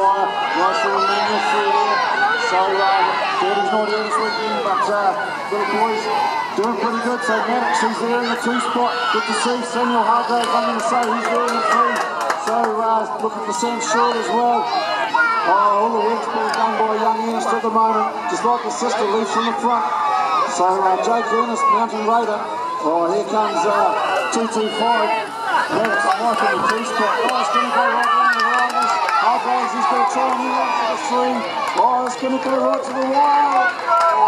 Russell Manuel through there. So uh, Dirty's not here this weekend, but uh, the boys doing pretty good. So Maddox, he's there in the two spot. Good to see Samuel Hargrave, I'm going to say he's there in the three. So uh, looking for Sam Short as well. Oh, all the work's being done by young Ernest at the moment, just like the sister leaves from the front. So uh, Jake Ernest, Mountain Raider. Oh, here comes uh, 225. Maddox right in the two spot. Oh, He's going to try me run for the three. he's going to go right to the wire.